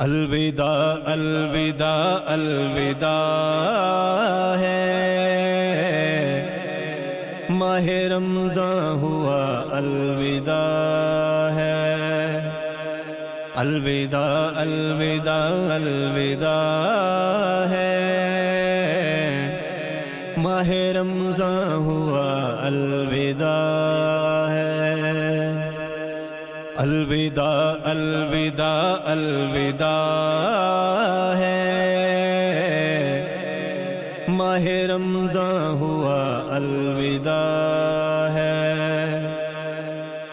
अलविदा अलविदा अलविदा है। माह रमज़ां हुआ, अलविदा है। अलविदा अलविदा अलविदा है। माह रमज़ां हुआ, अलविदा है। अलविदा अलविदा अलविदा है। माह रमज़ां हुआ, अलविदा है।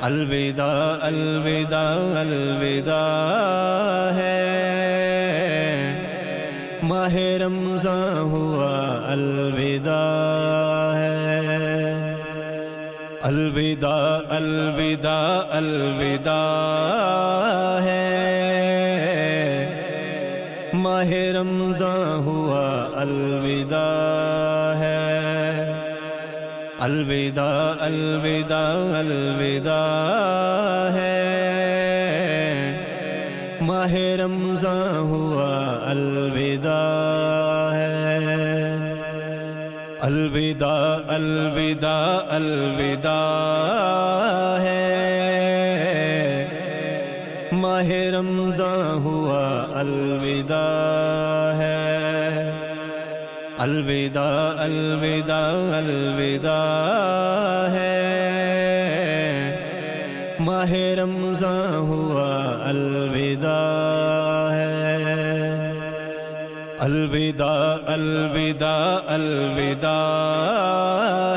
अलविदा अलविदा अलविदा है। माह रमज़ां हुआ, अलविदा अलविदा अलविदा अलविदा है। माह रमज़ां हुआ, अलविदा है। अलविदा अलविदा अलविदा है। माह रमज़ां हुआ अलविदा अलविदा अलविदा है। माह रमज़ां हुआ, अलविदा है। अलविदा अलविदा अलविदा है। माह रमज़ां हुआ, अलविदा है। अलविदा अलविदा अलविदा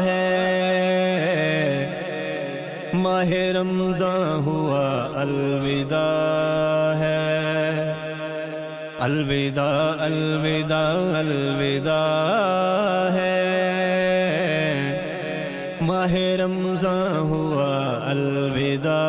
है। माह रमज़ां हुआ, अलविदा है। अलविदा अलविदा अलविदा है। माह रमज़ां हुआ, अलविदा